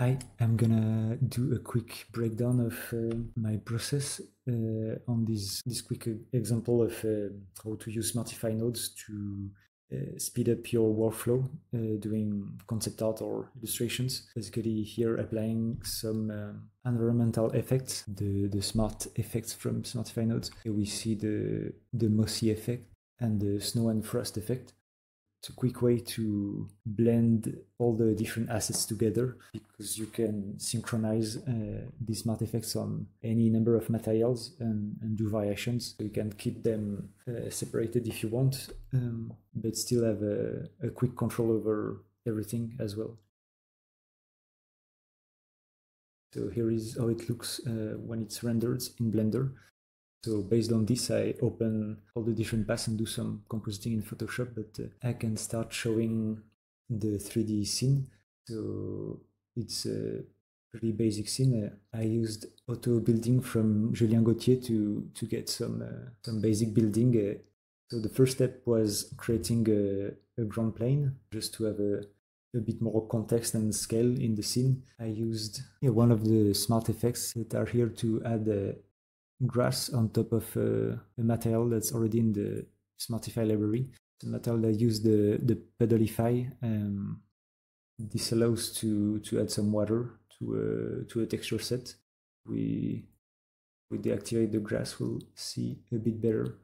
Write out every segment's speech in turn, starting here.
Hi, I'm gonna do a quick breakdown of uh, my process uh, on this, this quick example of uh, how to use Smartify nodes to uh, speed up your workflow uh, doing concept art or illustrations. Basically here applying some um, environmental effects, the, the smart effects from Smartify nodes. Here we see the, the mossy effect and the snow and frost effect it's a quick way to blend all the different assets together because you can synchronize uh, these smart effects on any number of materials and, and do variations. You can keep them uh, separated if you want, um, but still have a, a quick control over everything as well. So here is how it looks uh, when it's rendered in Blender. So based on this, I open all the different paths and do some compositing in Photoshop, but uh, I can start showing the 3D scene. So it's a pretty basic scene. Uh, I used auto building from Julien Gauthier to, to get some, uh, some basic building. Uh, so the first step was creating a, a ground plane just to have a, a bit more context and scale in the scene. I used one of the smart effects that are here to add a, grass on top of uh, a material that's already in the Smartify library. The material that use the, the Pedalify. Um, this allows to, to add some water to a, to a texture set. We, we deactivate the grass, we'll see a bit better.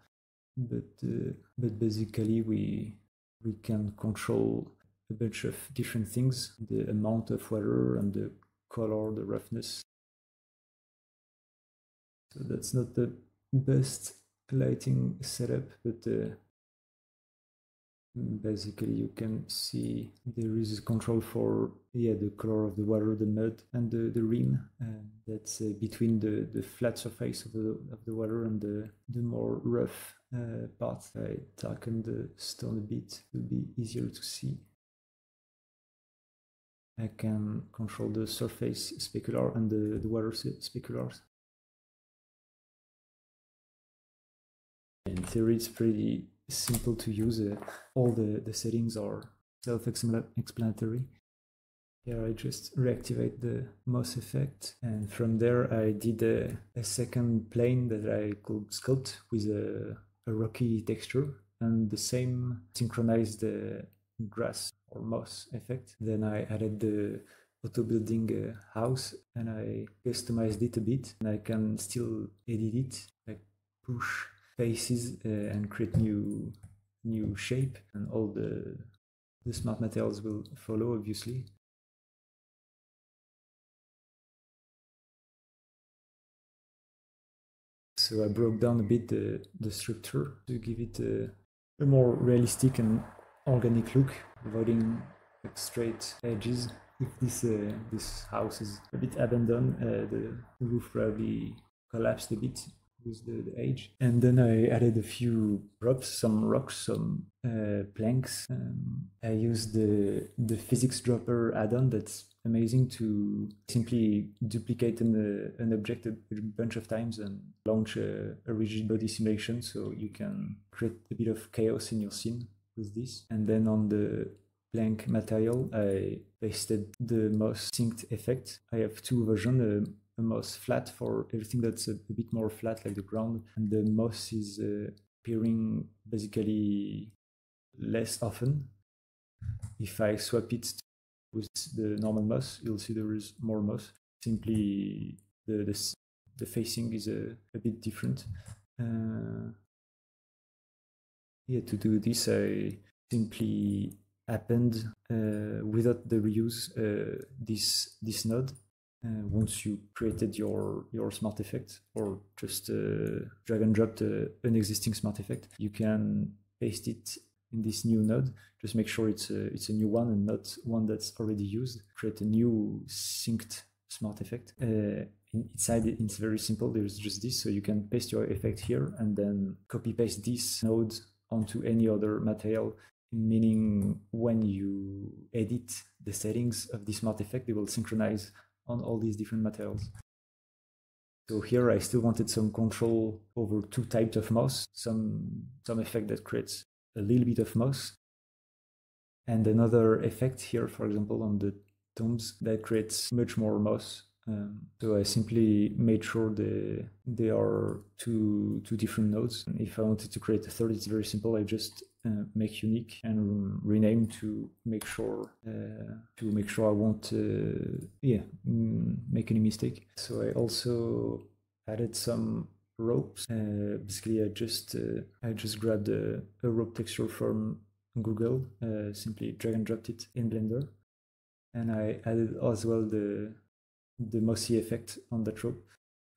But, uh, but basically we, we can control a bunch of different things, the amount of water and the color, the roughness, so that's not the best lighting setup, but uh, basically you can see there is a control for yeah the color of the water, the mud, and the, the rim. That's uh, between the, the flat surface of the of the water and the the more rough uh, part. I darken the stone a bit to be easier to see. I can control the surface specular and the, the water speculars. In theory, it's pretty simple to use. Uh, all the, the settings are self-explanatory. Here I just reactivate the moss effect and from there I did a, a second plane that I could sculpt with a, a rocky texture and the same synchronized the grass or moss effect. Then I added the auto building uh, house and I customized it a bit and I can still edit it, like push faces uh, and create new new shape and all the the smart materials will follow obviously. So I broke down a bit the, the structure to give it a, a more realistic and organic look avoiding like straight edges. If this uh, this house is a bit abandoned uh, the roof probably collapsed a bit with the, the, age. And then I added a few props, some rocks, some uh, planks. Um, I used the the physics dropper add-on that's amazing to simply duplicate an, uh, an object a bunch of times and launch a, a rigid body simulation so you can create a bit of chaos in your scene with this. And then on the blank material, I pasted the moss synced effect. I have two versions, uh, moss flat for everything that's a, a, bit more flat like the ground and the moss is uh, appearing basically less often. If i swap it with the normal moss you'll see there is more moss. Simply the the, the facing is a, a bit different. Uh, yeah to do this i simply append uh, without the reuse uh, this this node uh, once you created your your smart effect or just uh, drag and drop the, an existing smart effect, you can paste it in this new node. Just make sure it's a, it's a new one and not one that's already used. Create a new synced smart effect. Uh, inside it's very simple. There's just this, so you can paste your effect here and then copy paste this node onto any other material meaning when you edit the settings of the smart effect, they will synchronize on all these different materials. So here I still wanted some control over two types of moss, some, some effect that creates a little bit of moss, and another effect here, for example, on the tombs that creates much more moss. Um, so I simply made sure they they are two two different nodes. And if I wanted to create a third, it's very simple. I just uh, make unique and rename to make sure uh, to make sure I won't uh, yeah mm, make any mistake. So I also added some ropes. Uh, basically, I just uh, I just grabbed a, a, rope texture from Google, uh, simply drag and dropped it in Blender, and I added as well the the mossy effect on that rope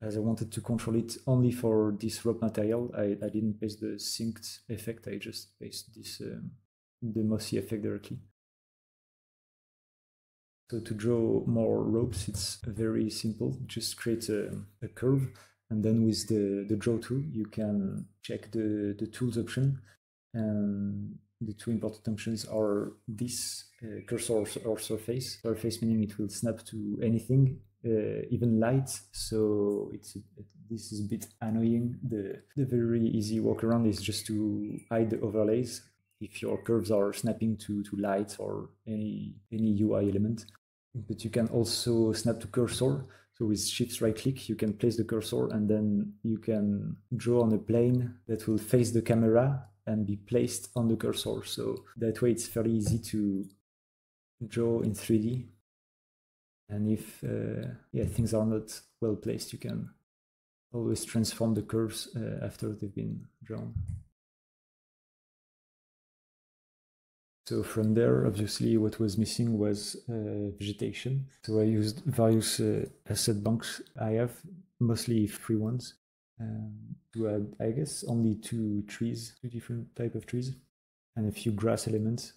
as I wanted to control it only for this rope material, I, I didn't paste the synced effect, I just paste this um, the mossy effect directly. So to draw more ropes, it's very simple. Just create a, a curve, and then with the, the draw tool, you can check the, the tools option. And the two important functions are this uh, cursor or surface. Surface meaning it will snap to anything uh, even light. So it's it, this is a bit annoying. The the very easy workaround is just to hide the overlays if your curves are snapping to to light or any any UI element. But you can also snap to cursor. So with shift right click, you can place the cursor and then you can draw on a plane that will face the camera and be placed on the cursor. So that way it's fairly easy to draw in 3D and if uh, yeah things are not well placed, you can always transform the curves uh, after they've been drawn. So from there, obviously, what was missing was uh, vegetation. So I used various uh, asset banks I have, mostly free ones, um, to add, I guess, only two trees, two different type of trees, and a few grass elements.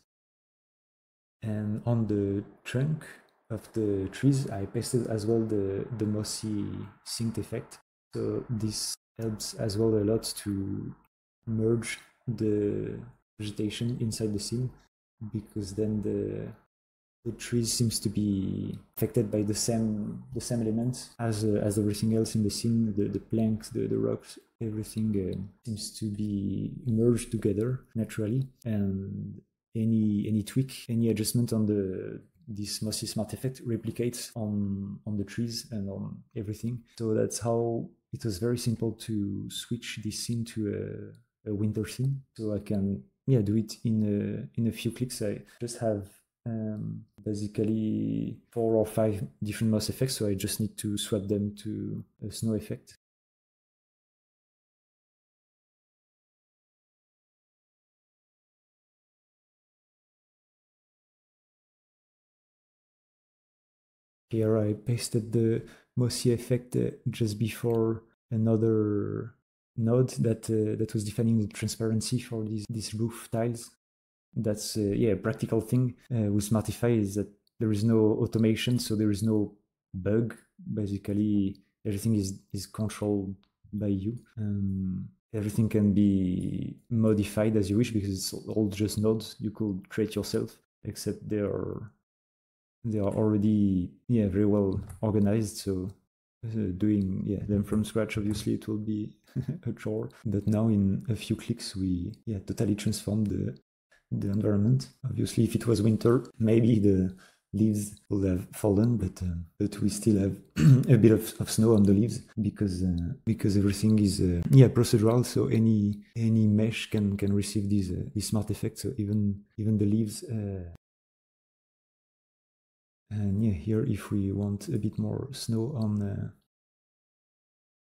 And on the trunk, of the trees, I pasted as well the, the mossy synced effect. So this helps as well a lot to merge the vegetation inside the scene because then the the trees seems to be affected by the same the same elements as uh, as everything else in the scene the the planks the, the rocks everything uh, seems to be merged together naturally and any any tweak any adjustment on the this mossy smart effect replicates on on the trees and on everything. So that's how it was very simple to switch this scene to a, a winter scene. So I can yeah do it in a in a few clicks. I just have um, basically four or five different moss effects. So I just need to swap them to a snow effect. Here I pasted the Mossy effect uh, just before another node that uh, that was defining the transparency for these these roof tiles. That's uh, yeah a practical thing uh, with Smartify is that there is no automation, so there is no bug. Basically, everything is is controlled by you. Um, everything can be modified as you wish because it's all just nodes you could create yourself, except they are they are already yeah very well organized so uh, doing yeah them from scratch obviously it will be a chore. But now in a few clicks we yeah totally transform the the environment. Obviously if it was winter maybe the leaves would have fallen but uh, but we still have a bit of, of snow on the leaves because uh, because everything is uh, yeah procedural so any any mesh can can receive these uh, these smart effects. So even even the leaves uh, and yeah, here if we want a bit more snow on uh,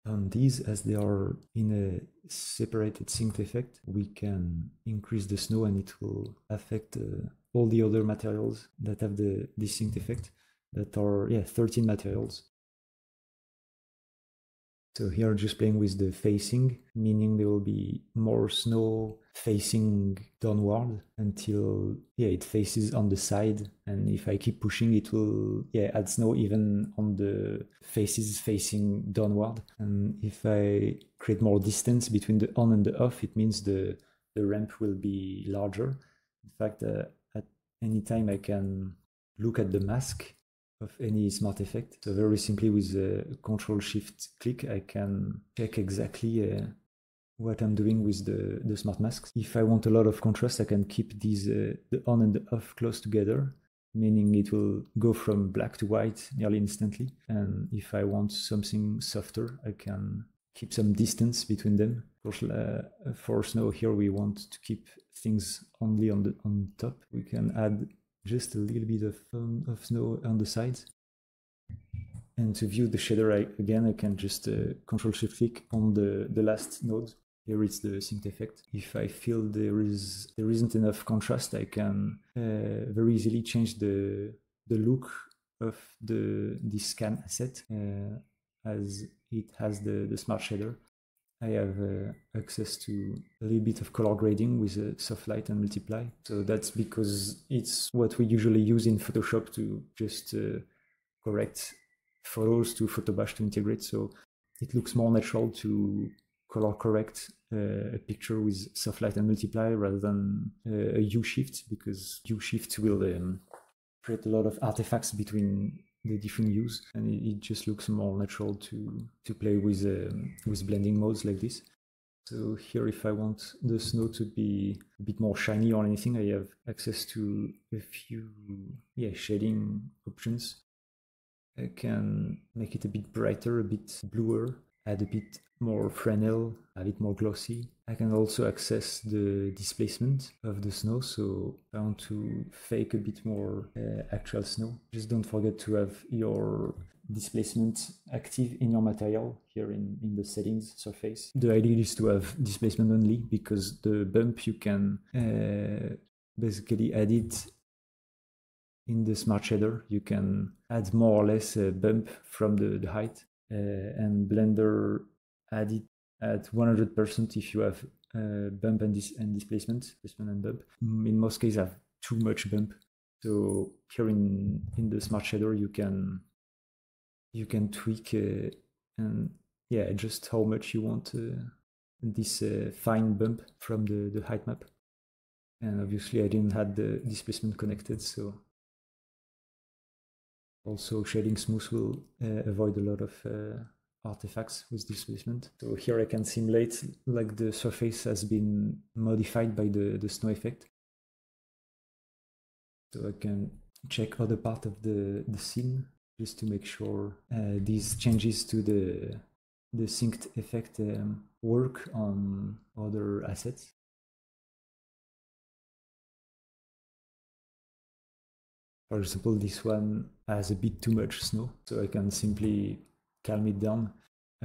on these as they are in a separated synced effect, we can increase the snow and it will affect uh, all the other materials that have the this synced effect that are yeah 13 materials so here just playing with the facing, meaning there will be more snow facing downward until yeah it faces on the side. And if I keep pushing it will yeah add snow even on the faces facing downward. And if I create more distance between the on and the off it means the the ramp will be larger. In fact uh, at any time I can look at the mask of any smart effect. So very simply with a control shift click, I can check exactly uh, what I'm doing with the, the smart masks. If I want a lot of contrast, I can keep these uh, the on and the off close together. meaning it will go from black to white nearly instantly. And if I want something softer, I can keep some distance between them. Of course, uh, for snow here, we want to keep things only on the on top. We can add just a little bit of, um, of snow on the sides. And to view the shader I, again, I can just uh, control shift click on the, the last node. Here it's the synced effect. If I feel there is there isn't enough contrast, I can uh, very easily change the the look of the this scan asset uh, as it has the, the smart shader. I have uh, access to a little bit of color grading with a soft light and multiply. So that's because it's what we usually use in Photoshop to just uh, correct photos to Photobash to integrate. So it looks more natural to color correct uh, a picture with soft light and multiply rather than uh, a hue shift because hue shift will um, create a lot of artifacts between the different hues and it, it, just looks more natural to to play with um, with blending modes like this. So here, if I want the snow to be a bit more shiny or anything, I have access to a few yeah shading options I can make it a bit brighter, a bit bluer, add a bit more Fresnel, a bit more glossy. I can also access the displacement of the snow, so I want to fake a bit more uh, actual snow. Just don't forget to have your displacement active in your material here in, in the settings surface. The idea is to have displacement only because the bump you can uh, basically add it in the smart shader, you can add more or less a bump from the, the height and Blender add it at 100% if you have uh, bump and, dis and displacement, displacement and bump. Mm, in most cases, have too much bump. So here in, in the smart shader, you can you can tweak uh, and yeah, adjust how much you want uh, this uh, fine bump from the, the height map. And obviously I didn't have the displacement connected, so also, shading smooth will uh, avoid a lot of uh, artifacts with displacement. So here I can simulate like the surface has been modified by the, the snow effect. So I can check other part of the, the scene just to make sure uh, these changes to the the synced effect um, work on other assets. For example, this one has a bit too much snow, so I can simply calm it down.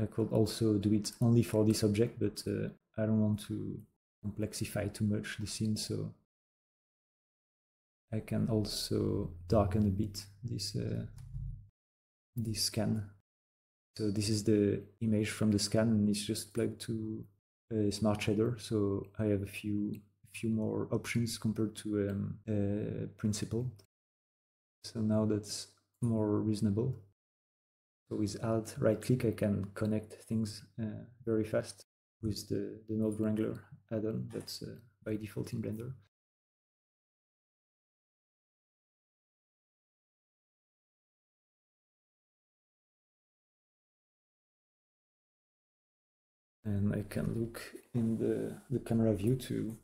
I could also do it only for this object, but uh, I don't want to complexify too much the scene, so I can also darken a bit this uh, this scan. So this is the image from the scan, and it's just plugged to a smart shader. So I have a few few more options compared to um, Principled. So now that's more reasonable. So with Alt right click, I can connect things uh, very fast with the, the Node Wrangler add-on that's uh, by default in Blender. And I can look in the, the camera view to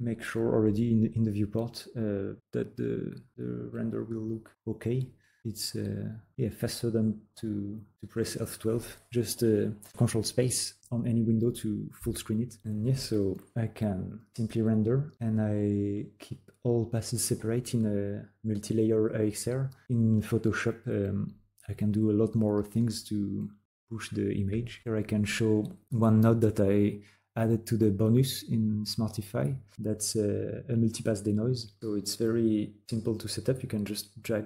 make sure already in the, in the viewport uh, that the, the render will look okay. It's uh, yeah faster than to, to press F12, just uh, control space on any window to full screen it. And yes, so I can simply render and I keep all passes separate in a multi-layer EXR. In Photoshop, um, I can do a lot more things to push the image. Here I can show one node that I added to the bonus in Smartify. That's uh, a multipass denoise. So it's very simple to set up. You can just drag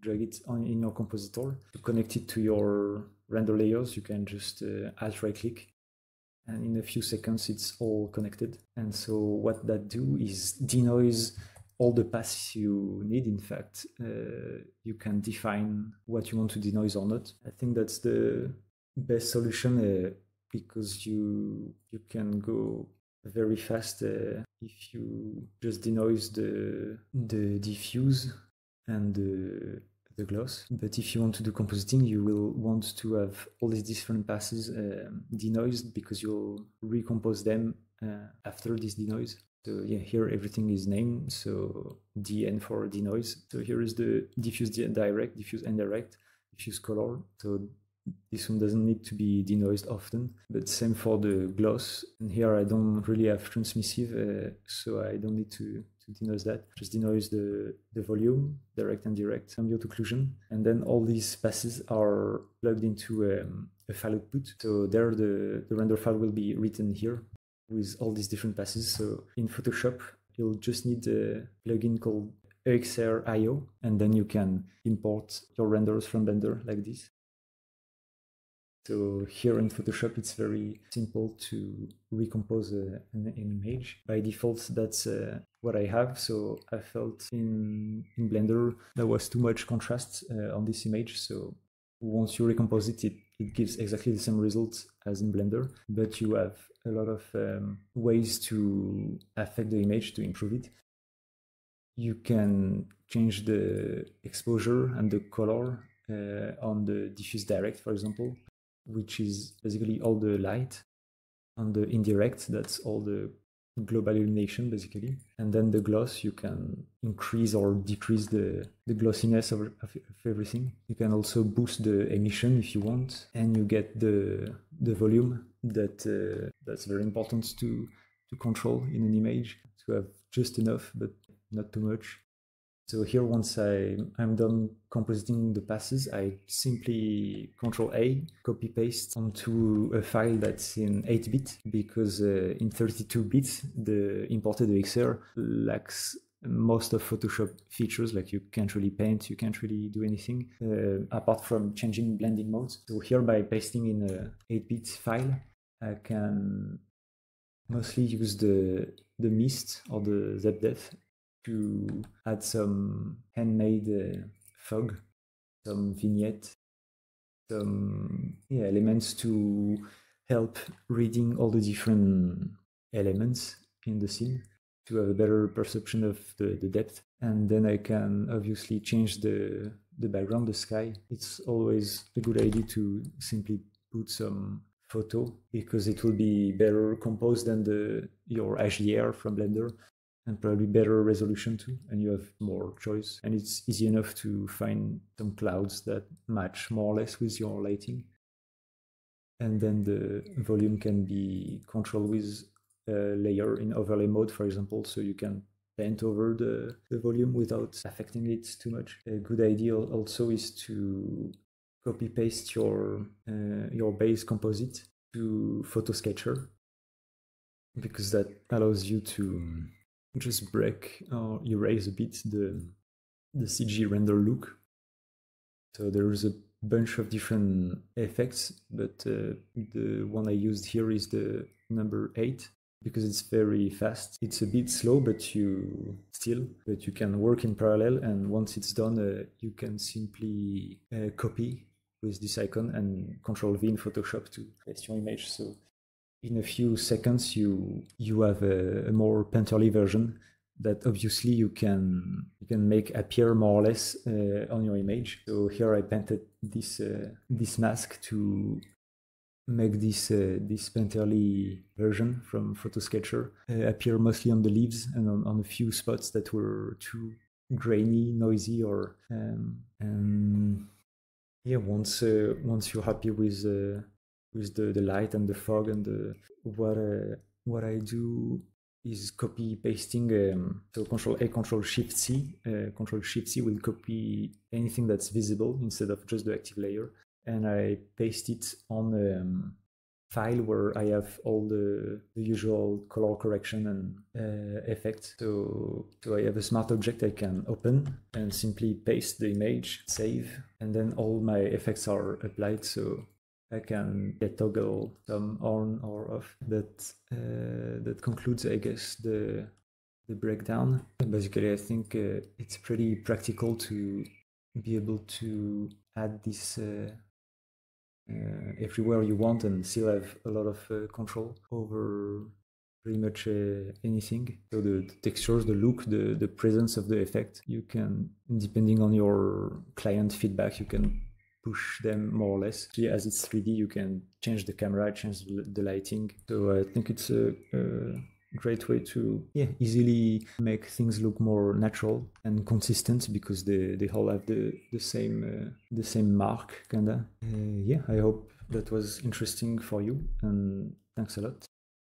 drag it on in your compositor. To connect it to your render layers, you can just uh, alt right click and in a few seconds it's all connected. And so what that do is denoise all the passes you need. In fact, uh, you can define what you want to denoise or not. I think that's the best solution. Uh, because you you can go very fast uh, if you just denoise the the diffuse and the the gloss. But if you want to do compositing, you will want to have all these different passes uh, denoised because you'll recompose them uh, after this denoise. So yeah, here everything is named. So DN for denoise. So here is the diffuse direct, diffuse indirect, diffuse color. So this one doesn't need to be denoised often, but same for the gloss. And here I don't really have transmissive, uh, so I don't need to, to denoise that. Just denoise the, the volume, direct and direct, ambient occlusion. And then all these passes are plugged into um, a file output. So there the, the render file will be written here with all these different passes. So in Photoshop, you'll just need a plugin called EXR IO, and then you can import your renders from Blender like this. So here in Photoshop, it's very simple to recompose a, an, image. By default, that's uh, what I have. So I felt in, in Blender there was too much contrast uh, on this image. So once you recompose it, it, it gives exactly the same result as in Blender, but you have a lot of um, ways to affect the image to improve it. You can change the exposure and the color uh, on the diffuse direct, for example which is basically all the light. On the indirect, that's all the global illumination basically. And then the gloss, you can increase or decrease the, the glossiness of, of, of, everything. You can also boost the emission if you want, and you get the the volume that uh, that's very important to to control in an image to have just enough but not too much. So here, once I, I'm done compositing the passes, I simply Control A, copy paste onto a file that's in 8-bit because uh, in 32-bit, the imported EXR lacks most of Photoshop features, like you can't really paint, you can't really do anything uh, apart from changing blending modes. So here by pasting in a 8-bit file, I can mostly use the the mist or the ZDepth to add some handmade uh, fog, some vignette, some yeah, elements to help reading all the different elements in the scene to have a better perception of the, the depth. And then I can obviously change the, the background, the sky. It's always a good idea to simply put some photo because it will be better composed than the your HDR from Blender and probably better resolution too and you have more choice. And it's easy enough to find some clouds that match more or less with your lighting. And then the volume can be controlled with a layer in overlay mode for example so you can paint over the, the volume without affecting it too much. A good idea also is to copy paste your uh, your base composite to FotoSketcher because that allows you to just break or erase a bit the the CG render look. So there's a bunch of different effects, but uh, the one I used here is the number eight because it's very fast. It's a bit slow, but you still, but you can work in parallel. And once it's done, uh, you can simply uh, copy with this icon and Control V in Photoshop to paste your image. So in a few seconds you you have a, a more painterly version that obviously you can you can make appear more or less uh, on your image. So here I painted this uh, this mask to make this uh, this painterly version from FotoSketcher uh, appear mostly on the leaves and on, on a few spots that were too grainy, noisy, or um, and yeah. Once uh, once you're happy with uh, with the, the light and the fog and the what uh, what I do is copy pasting um, so control A control shift C uh, control shift C will copy anything that's visible instead of just the active layer. And I paste it on a um, file where I have all the, the usual color correction and uh, effects. So so I have a smart object I can open and simply paste the image save and then all my effects are applied. So I can toggle some on or off. That uh, that concludes, I guess, the the breakdown. Basically, I think uh, it's pretty practical to be able to add this uh, uh everywhere you want and still have a lot of uh, control over pretty much uh, anything. So the, the, textures, the look, the the presence of the effect, you can, depending on your client feedback, you can push them more or less. As it's 3D, you can change the camera, change the lighting. So I think it's a, a great way to yeah easily make things look more natural and consistent because they, they all have the the same uh, the same mark kinda uh, yeah i hope that was interesting for you and thanks a lot